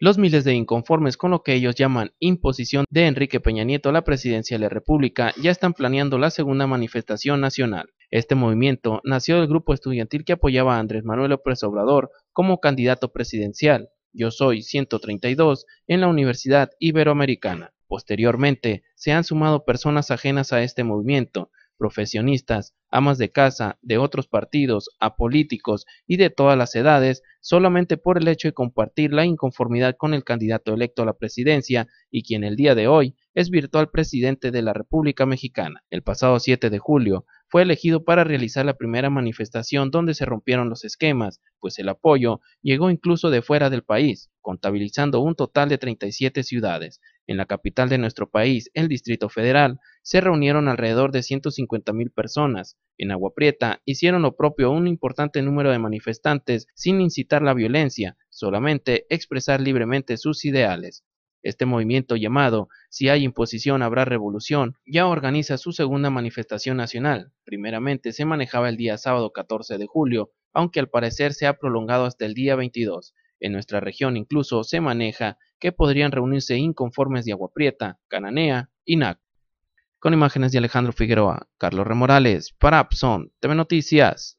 Los miles de inconformes con lo que ellos llaman imposición de Enrique Peña Nieto a la presidencia de la República ya están planeando la segunda manifestación nacional. Este movimiento nació del grupo estudiantil que apoyaba a Andrés Manuel López Obrador como candidato presidencial. Yo soy 132 en la Universidad Iberoamericana. Posteriormente, se han sumado personas ajenas a este movimiento, profesionistas, amas de casa, de otros partidos, apolíticos y de todas las edades, solamente por el hecho de compartir la inconformidad con el candidato electo a la presidencia y quien el día de hoy es virtual presidente de la República Mexicana. El pasado 7 de julio fue elegido para realizar la primera manifestación donde se rompieron los esquemas, pues el apoyo llegó incluso de fuera del país, contabilizando un total de 37 ciudades. En la capital de nuestro país, el Distrito Federal, se reunieron alrededor de 150 mil personas. En Agua Prieta hicieron lo propio un importante número de manifestantes sin incitar la violencia, solamente expresar libremente sus ideales. Este movimiento llamado Si hay imposición habrá revolución ya organiza su segunda manifestación nacional. Primeramente se manejaba el día sábado 14 de julio, aunque al parecer se ha prolongado hasta el día 22. En nuestra región incluso se maneja que podrían reunirse inconformes de Agua Prieta, Cananea y NAC. Con imágenes de Alejandro Figueroa, Carlos Remorales, para TV Noticias.